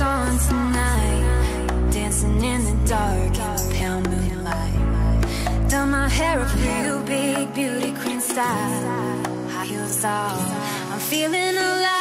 on tonight. Dancing in the dark, pale moonlight. Done my hair up real big, beauty queen style. High heels on, I'm feeling alive.